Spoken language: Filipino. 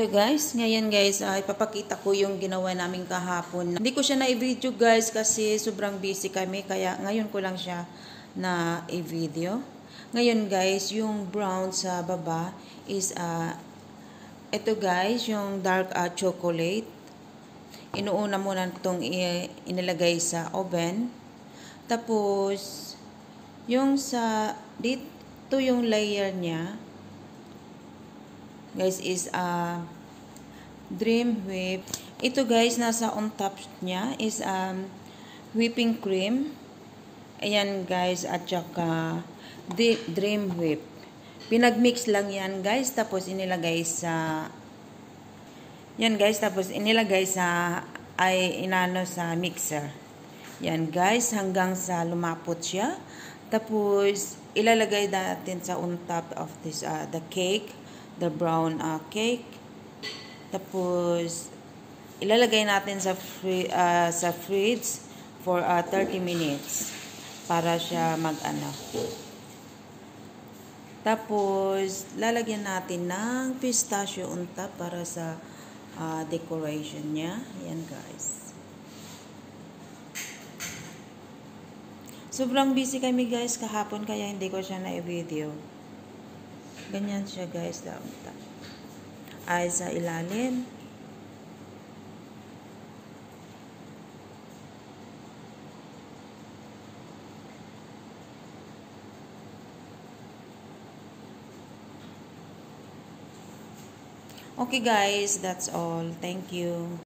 Hello guys, ngayon guys, ay ipapakita ko yung ginawa namin kahapon. Hindi ko siya na-video guys kasi sobrang busy kami kaya ngayon ko lang siya na i-video. Ngayon guys, yung brown sa baba is uh, ito guys, yung dark uh, chocolate. Inuuna muna itong inilagay sa oven. Tapos, yung sa, dito yung layer niya, guys is a uh, dream whip. Ito guys nasa on top niya is um, whipping cream. Ayan guys at saka dream whip. Pinagmix lang yan guys tapos inilagay sa yan guys tapos inilagay sa ay inano sa mixer. Yan guys hanggang sa lumapot siya. Tapos ilalagay natin sa on top of this uh, the cake the brown uh, cake. Tapos, ilalagay natin sa, free, uh, sa fridge for uh, 30 minutes para siya mag-ano. Tapos, lalagyan natin ng pistachio on top para sa uh, decoration niya. Ayan guys. Sobrang busy kami guys kahapon kaya hindi ko siya na-video. Ganyan siya guys. Ay sa ilalim. Okay guys, that's all. Thank you.